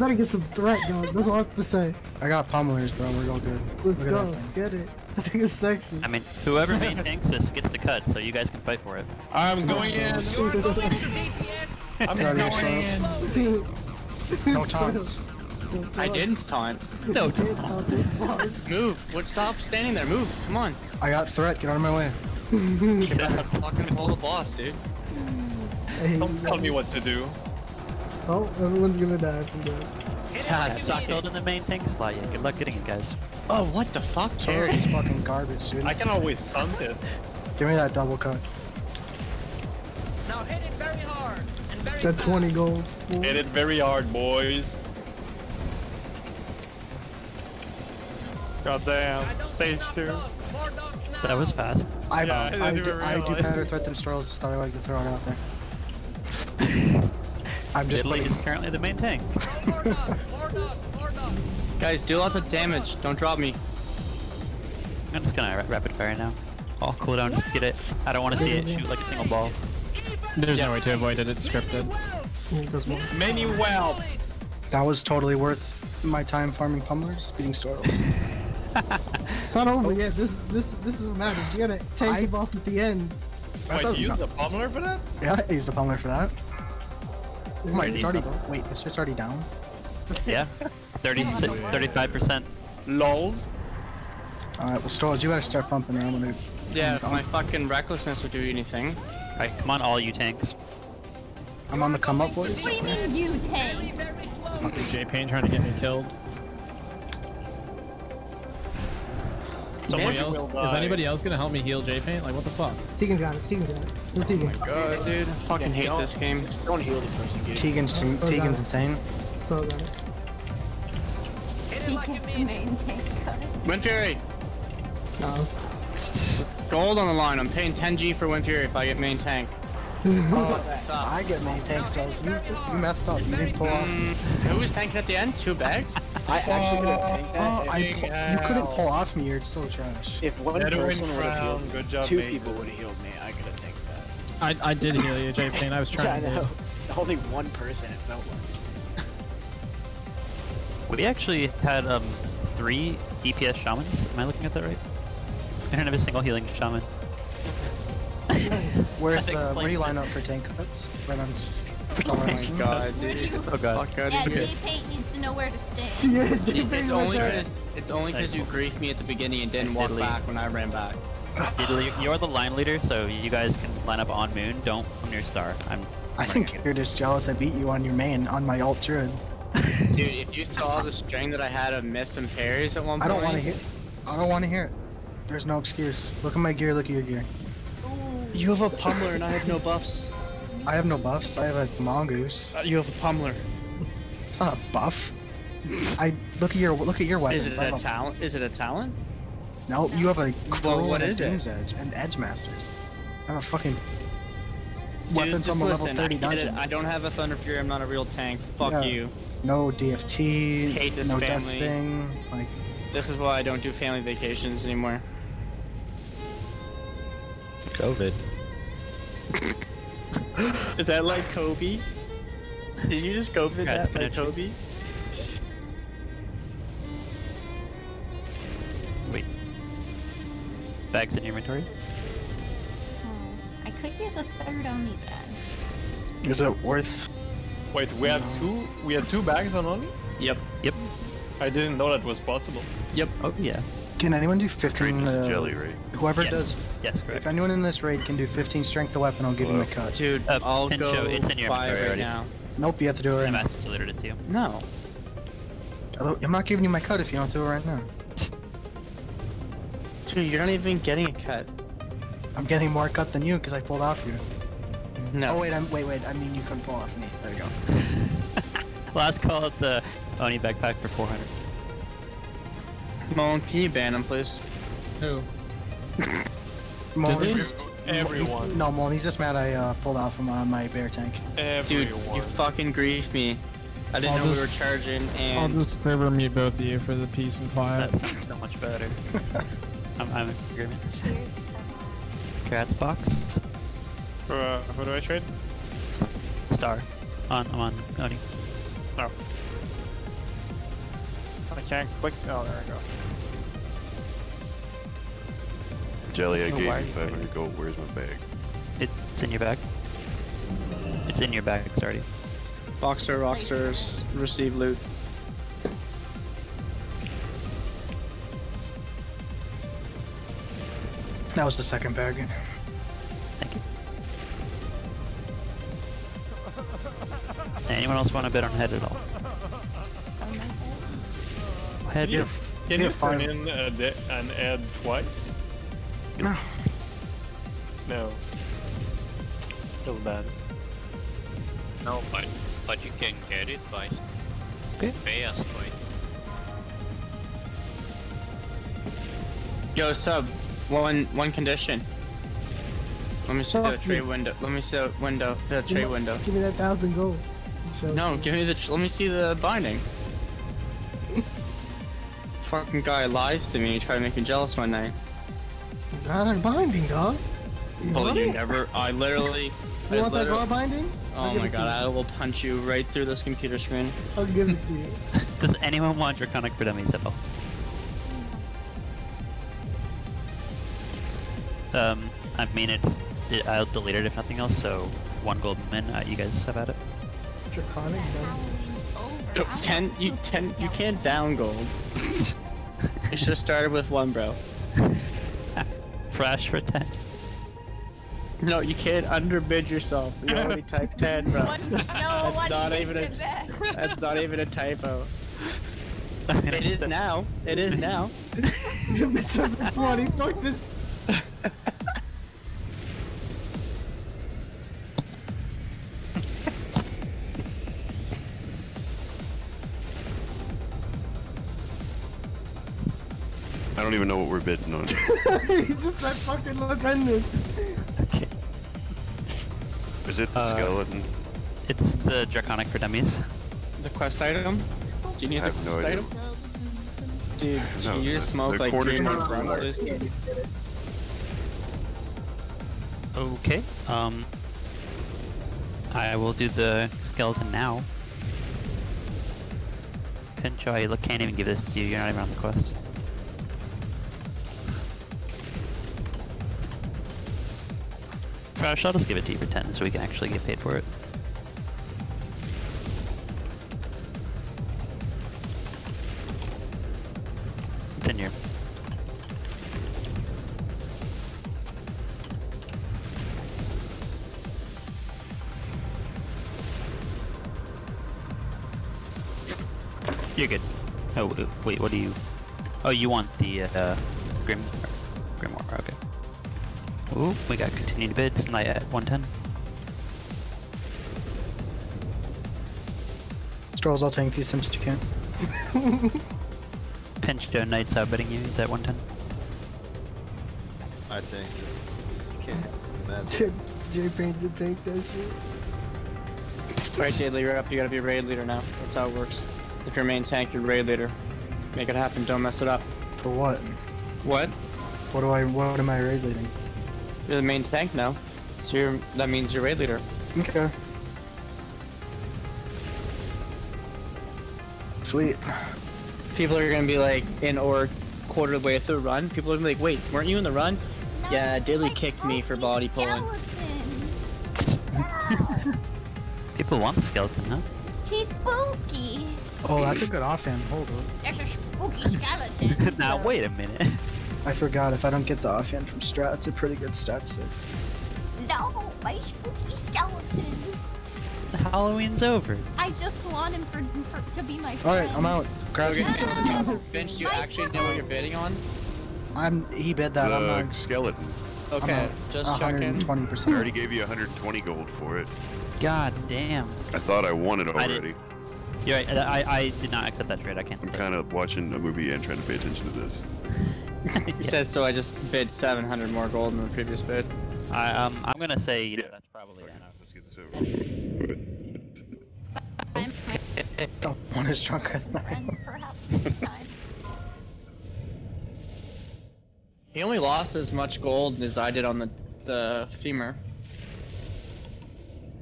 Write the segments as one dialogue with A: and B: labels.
A: better get some threat, dog. That's all I have to say.
B: I got pummelers, bro. We're all good.
A: Let's go. Get it. I think it's sexy.
C: I mean, whoever main tanks this gets the cut, so you guys can fight for it.
D: I'm going in. I'm
B: Get out
D: going
B: of here,
D: in.
B: No taunts.
E: I didn't taunt.
C: No, taunts.
E: Move. What? Stop standing there. Move. Come on.
B: I got threat. Get out of my way.
C: get out.
E: Fucking hold the boss, dude.
D: Don't tell me what to do.
A: Oh, everyone's gonna die from that.
E: God,
C: Yeah,
E: suck
C: killed
E: it.
C: in the main tank slot. Yeah, good luck getting it, guys.
E: Oh, what the fuck?
B: Carry is fucking garbage, dude.
D: I can always stunt it.
B: Give me that double cut.
F: Now hit it very hard and very
A: Got
F: fast.
A: 20 gold.
D: Hit it very hard, boys. God damn. Stage two.
F: dogs, more dogs now.
C: That was fast.
B: I,
D: Yeah, I
B: I,
D: didn't
B: do, I do better threat than Strohs, just thought I like to throw it out there. I'm just
C: Italy
B: putting,
C: is currently the main tank.
E: Guys, do lots of damage. Don't drop me.
C: I'm just gonna ra- rapid fire now. All cool down, just get it. I don't want to see it shoot like a single ball.
G: There's no way to avoid it, it's scripted.
A: Ooh, that's one.
D: Many whelps.
B: that was totally worth my time farming pummelers, beating Strohs.
A: It's not over yet. This this this is what matters. You gotta tank
B: I-
A: the boss at the end.
D: Wait,
B: does
D: you used the pummeler for that?
B: yeah, I used the pummeler for that. Oh my, it's already, wait, this shit's already down?
C: Yeah, 30, 35%.
D: Lols.
B: Alright, well Strohs, you better start pumping or I'm gonna...
E: Yeah, if my fucking recklessness would do anything.
C: Alright, come on, all you tanks.
B: I'm on the come up, boys.
H: What do you mean you tanks?
G: J Pain trying to get me killed. Somebody else,
D: will
G: is anybody else gonna help me heal J Pain? Like what the fuck?
A: Tegan's got it. Tegan's got it. Where's oh Tegan?
E: God, dude, I fucking hate this game.
I: Don't heal the person, dude.
B: Tegan's,
A: Oh, got
B: Tegan's
A: it.
B: insane.
A: Still got it.
F: Hit
H: He
F: it like you
H: gets
F: mean
H: main tank cut.
E: Windfury.
A: No, it's-
E: Gold on the line. I'm paying 10G for Windfury if I get main tank.
B: Oh, I get many tank Strohs. You, you messed up. You didn't pull off.
E: Mm, who was tanking at the end? Two bags?
I: I actually could have tanked
B: Oh,
I: that.
B: I
I: if,
B: you couldn't pull off me, you're so trash.
I: if one
D: Edwin
I: person would have
D: Crown,
I: healed,
D: good job,
I: two
D: mate.
I: people would have healed me, I could have tanked that.
G: I, I did heal you, J Pain. I was
I: Yeah, I
G: trying to.
I: know. Only one person, it felt like.
C: We actually had um three DPS shamans. Am I looking at that right? I don't have a single healing shaman.
B: Where's the, where do you line up for tank cuts? When I'm just...
E: Oh my god, dude.
C: Oh god.
H: Yeah, J Paint needs to know where to stay.
A: yeah,
E: It's
A: J Pain
E: only because it's only because you griefed me at the beginning and didn't walk back when I ran back.
C: Italy, you're the line leader, so you guys can line up on moon. Don't on your star. I'm.
B: I think you're just jealous I beat you on your main, on my alt druid.
E: Dude, if you saw the string that I had of miss and parries at one point.
B: I don't want to hear I don't want to hear it. There's no excuse. Look at my gear, look at your gear.
E: You have a pummeler and I have no buffs.
B: I have no buffs, I have a mongoose.
E: Uh, you have a pummeler.
B: It's not a buff. I look at your look at your weapons.
E: Is it a talent? Is it a talent?
B: No, you have a cruel
E: what
B: and a
E: is it?
B: Edge and Edgemasters. I have a fucking
E: Dude,
B: weapon
E: just
B: from a
E: listen.
B: level 30
E: I it.
B: dungeon.
E: I don't have a Thunderfury. I'm not a real tank. Fuck
B: Yeah.
E: you.
B: No DFT,
E: Hate this
B: no death thing. Like
E: This is why I don't do family vacations anymore.
C: COVID.
E: Is that like Kobe? Did you just COVID
C: Congrats,
E: that like
C: Pinucci.
E: Kobe?
C: Wait. Bags in your inventory.
H: Hmm, I could use a third Ony then.
B: is it worth
D: Wait, we have two. We had two bags on only.
E: Yep.
C: Yep.
D: I didn't know that was possible.
E: Yep.
C: Oh yeah.
B: Can anyone do 15 uh,
J: jelly right?
B: Whoever
C: Yes.
B: does
C: Yes, correct.
B: if anyone in this raid can do 15 strength the weapon, I'll give him a cut.
E: Dude,
C: Uh,
E: I'll
C: Pincho,
E: go
C: it's in your
E: five right
C: already.
E: now.
B: Nope, you have to do it right now.
C: master delivered it to you.
E: No.
B: Although, I'm not giving you my cut if you don't do it right now.
E: Dude, you're not even getting a cut.
B: I'm getting more cut than you because I pulled off you.
E: No.
B: Oh wait, I'm wait wait. I mean you couldn't pull off me. There you go.
C: Last call at the Ony backpack for 400.
E: Moan, can you ban him, please?
G: Who?
B: Mon, he's just,
D: Everyone.
B: He's, no, Mon, he's just mad I uh, pulled out from on my bear tank.
E: Dude, you fucking griefed me. I didn't
G: I'll
E: know we were charging
G: I'll just server mute both of you for the peace and quiet.
C: That sounds so much better. I'm, I'm in agreement.
H: Cheers to.
C: Congrats, box.
D: For, uh, who do I trade?
C: Star. On, I'm on
D: Ony.
B: Can't click. Oh, there I go.
J: Jelly, I
C: Oh,
J: gave
C: why are
J: you
C: you
J: 500 gold. Where's my bag?
C: It's in your bag. It's in your bag, it's already.
E: Boxer, Rockstars, receive loot.
B: That was the second bag.
C: Thank you. Anyone else want to bid on head at all? Head.
D: Can you, can you
B: fine.
D: turn in uh, a de- an ad twice?
B: No.
D: No. Feels bad.
F: No, but but you can get it by
C: Okay.
F: pay us twice.
E: Yo, sub. One one condition. Let me see the
A: Fuck
E: trade window. Let me see the window. The
A: Give
E: trade
A: me-
E: window.
A: Give me that thousand gold.
E: No, give me the. Let me see the binding. Fucking guy lies to me. Try to make me jealous one night.
A: Got a binding, dog. You
E: Well, you
A: it?
E: never. I literally. I
A: You want that
E: literally-
A: raw binding? I'll
E: Oh my god! I will punch you right through this computer screen.
A: I'll give it to you.
C: Does anyone want Draconic for Dummies at all? Um, I mean, it's. It, I'll delete it if nothing else, so one gold min, uh, you guys have at it.
A: Draconic. dog.
H: Halloween's over.
E: Yo,
H: I want
E: ten. You ten. You can't down gold. it should have started with one, bro.
C: Fresh for 10.
E: No, you can't underbid yourself. You already type ten, bro.
H: One, no,
E: That's
H: one
E: not even a- That's not even a typo. It is now. It is now.
A: Give me 20. Fuck this.
J: Don't even know what we're bidding on.
A: he just said fucking let's end this.
C: Okay.
J: Is it the
C: Uh,
J: skeleton?
C: It's the Draconic for Dummies.
E: The quest item? Do you need
J: I
E: the
J: have no
E: quest item? Dude,
J: No,
E: you just
J: the-
E: smoke
J: the
E: like
J: quarters
E: three
J: are
E: more.
C: Okay. Um, I will do the skeleton now. Pincho, I look, can't even give this to you. You're not even on the quest. I'll just give it to you for 10 so we can actually get paid for it. It's in here. You're good. Oh, wait, what do you... Oh, you want the, uh, Grim... Grimoire, okay. Ooh, we got continued bids, night uh, at 110.
B: Strolls, I'll tank these since you can.
C: Pinch Joe Knight's outbidding you, is that 110?
K: I think. You can't. That's
A: J, J Paint to take that shit.
E: Right, Daily, you're up. You gotta be raid leader now. That's how it works. If you're main tank, you're raid leader. Make it happen. Don't mess it up.
B: For what?
E: What?
B: What do I? What am I raid leading?
E: You're the main tank now. So you're, that means you're raid leader.
B: Okay. Sweet.
E: People are gonna be like in or quarter of the way through the run. People are gonna be like, wait, weren't you in the run?
H: No,
E: Yeah,
H: it's
E: Dilly
H: like
E: kicked me for
H: spooky
E: body pulling.
C: People want the skeleton, huh?
H: He's spooky.
B: Oh, that's a good offhand. Hold on.
H: That's a spooky skeleton.
C: now, wait a minute.
B: I forgot if I don't get the offhand from strat, it's a pretty good stat save.
H: no, my spooky skeleton.
C: The Halloween's over.
H: I just want him for, for to be my friend.
B: Alright, I'm out. Grab
E: Okay.
H: No.
E: Vince, do you
H: My
E: actually know what you're bidding on?
B: I'm. He bid that. I'm not.
J: skeleton.
E: Okay,
B: I'm
E: just checking.
B: 120
J: I
B: percent.
J: already gave you 120 gold for it.
C: God damn.
J: I thought I won it
C: I did-
J: already.
C: You're right, I, I did not accept that trade, I can't
J: I'm
C: do
J: kind of watching a movie and trying to pay attention to this.
E: He
C: Yeah.
E: says so. I just bid 700 more gold than the previous bid.
C: I, um, I'm gonna say, you know,
J: Yeah.
C: that's probably
J: Okay,
C: enough.
J: let's get this over. with.
H: I'm
B: Don't want his drunker than I am.
H: perhaps next time.
E: He only lost as much gold as I did on the the femur.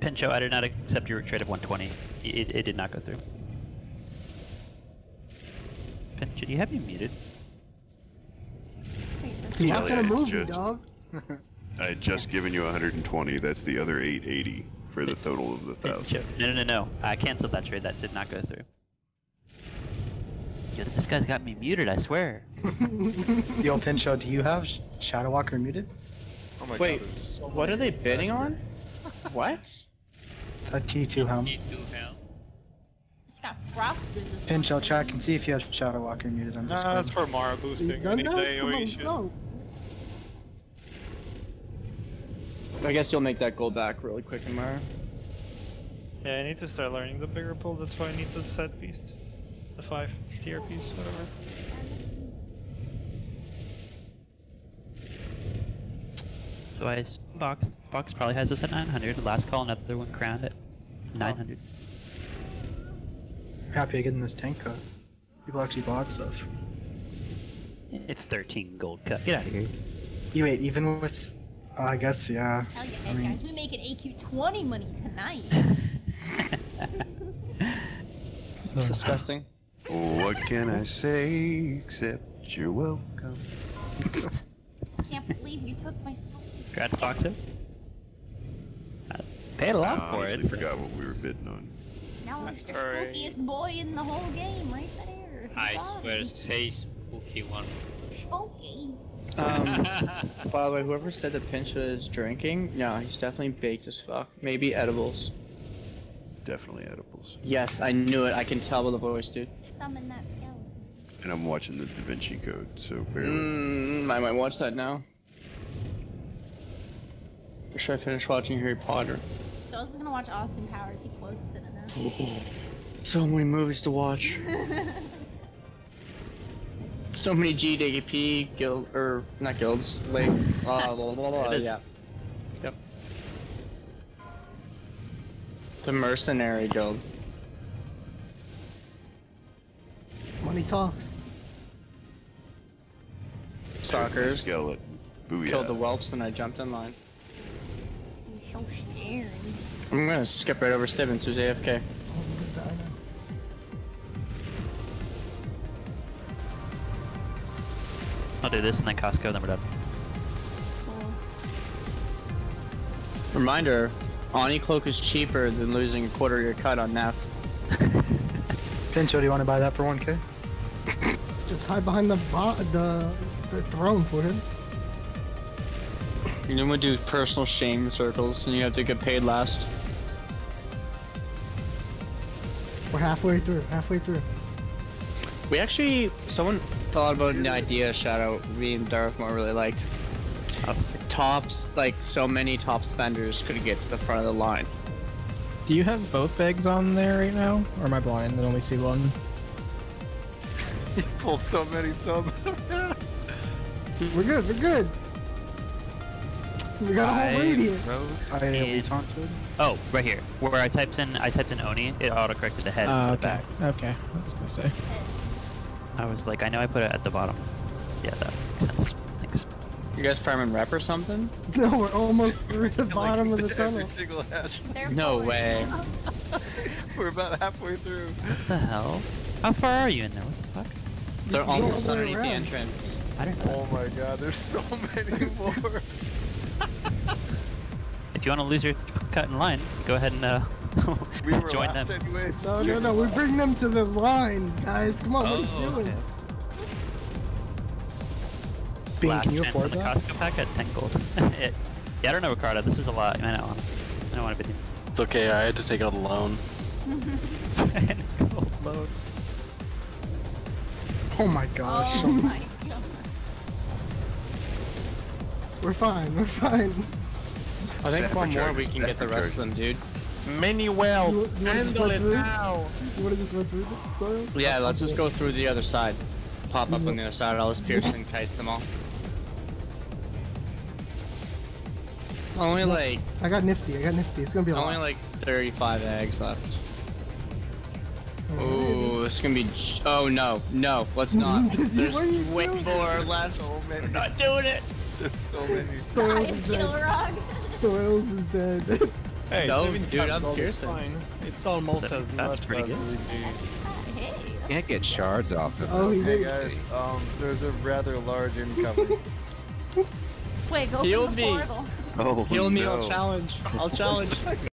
C: Pincho, I did not accept your trade of 120. It, it did not go through. Pincho, do you have me muted?
A: You're
J: Yeah,
A: not gonna
J: yeah,
A: move me,
J: just-
A: dog.
J: I had just given you 120. That's the other 880 for the total of the thousand.
C: No, no, no, no. I canceled that trade. That did not go through. Yo, this guy's got me muted. I swear.
B: Yo, Pincho, do you have Shadow Walker muted?
K: Oh my
E: Wait,
K: god. there's so
E: what are they
K: many
E: bidding on? What?
B: A T2 helm.
H: It's got frost resistance.
B: Pincho, check and see if you have Shadow Walker muted on
D: Nah, that's for Mara boosting.
A: done
D: Any
A: that?
D: day
A: Come oh,
D: we
A: on,
D: should.
A: go.
E: I guess you'll make that goal back really quick tomorrow.
D: Yeah, I need to start learning the bigger pull. That's why I need the set piece, the five tier piece, whatever.
C: So I s- box box probably has this at 900. Last call, another one crowned at 900.
B: Happy getting this tank cut. People actually bought stuff.
C: It's 13 gold cut. Get out of here.
B: You wait, even with, I guess, yeah.
H: Hell yeah,
B: I mean-
H: guys, we making AQ20 money tonight.
E: It's disgusting.
J: What can I say except you're welcome?
H: I can't believe you took my space.
C: Congrats, Boxer. I paid a lot for
J: honestly
C: it.
J: forgot what we were bidding on.
H: Now I'm the spookiest boy in the whole game, right there.
L: I swear,
H: Sorry.
L: say spooky one.
H: Spooky.
E: Um, by the way, whoever said that Pincha is drinking, no, he's definitely baked as fuck. Maybe edibles.
J: Definitely edibles.
E: Yes, I knew it. I can tell by the voice, dude.
H: Summon that skeleton.
J: And I'm watching the Da Vinci Code, so bear with.
E: Mm, I might watch that now. Or should I finish watching Harry Potter?
H: So I was gonna watch Austin Powers. He quotes it in this.
E: So many movies to watch. So many GDKP guild or not guilds, like uh, blah blah blah. blah yeah. Yep. The mercenary guild.
A: Money talks.
E: Stalkers.
J: Skeleton. Booyah.
E: Killed the whelps and I jumped in line.
H: I'm so scared.
E: I'm gonna skip right over Stibbins, who's AFK.
C: I'll do this and then Costco, then we're done.
E: Reminder, Ony Cloak is cheaper than losing a quarter of your cut on NAF.
B: Pincho, do you want to buy that for 1k?
A: Just hide behind the bo- the the throne for him.
E: You know, we do personal shame circles and you have to get paid last.
A: We're halfway through. Halfway through.
E: We actually, someone thought about an idea, Shadow, me and Darthmore really liked. Tops, like so many top spenders could get to the front of the line.
G: Do you have both bags on there right now? Or am I blind and only see one?
K: You pulled so many subs.
A: We're good. We're good. We got a whole
C: I
A: radiant.
C: wrote
B: I
C: in-
B: we taunted.
C: Oh, right here. Where I typed in, I typed in Ony, it auto-corrected the head
G: Ah,
C: instead of
G: okay.
C: back.
G: Okay. I was gonna say.
C: I was like, I know I put it at the bottom. Yeah, that makes sense. Thanks.
E: You guys farming rep or something?
A: No, we're almost through the bottom of the tunnel.
K: Every single hash.
E: No way.
K: We're about halfway through.
C: What the hell? How far are you in there? What the fuck?
E: They're
A: can
E: almost
A: the way
E: underneath the entrance.
C: I don't know.
K: Oh my god, there's so many more.
C: If you want to lose your cut in line, go ahead and uh,
K: We were
C: join
K: last
C: them.
K: anyways.
A: No, no, no. We bring them to the line, guys. Come on, what are you
C: Oh,
A: doing?
C: okay.
B: Bean,
C: Last
B: can you
C: chance
B: afford
C: on the
B: that?
C: Costco pack at 10 gold. it, yeah, I don't know, Ricardo. This is a lot. I know. I don't want to be
M: It's okay, I had to take out a loan.
C: gold load.
B: Oh my gosh.
H: Oh my god.
A: We're fine. We're fine.
E: I think one more we can get the rest of them, dude.
K: Many
A: You,
K: whelps.
A: you wanna
K: Handle it
A: through?
K: now.
A: Do you want to just run through the story?
E: Yeah, let's just go through the other side. Pop up on the other side, I'll just pierce and kite them all. It's Only like,
A: I got nifty. I got nifty. It's gonna be a
E: only
A: lot.
E: like 35 eggs left.
A: Alright.
E: Ooh, this is gonna be. Oh no, no, let's not. There's
A: What
E: way
A: doing?
E: more left.
K: So many.
E: We're not doing it.
K: There's so many.
A: Soils
H: I
A: is
H: kill
A: dead. Soils is dead.
D: Hey,
E: No, dude, I'm
D: gold
E: piercing.
D: Fine. It's almost
C: That's-
D: as
C: that's
D: much
C: pretty good.
H: Hey,
L: Can't get shards off of
A: Oh,
L: this.
A: he
K: Hey guys, um, there's a rather large incoming.
H: Wait, go
E: Heal me.
H: portal.
J: Oh,
E: Heal me. I'll challenge. I'll challenge.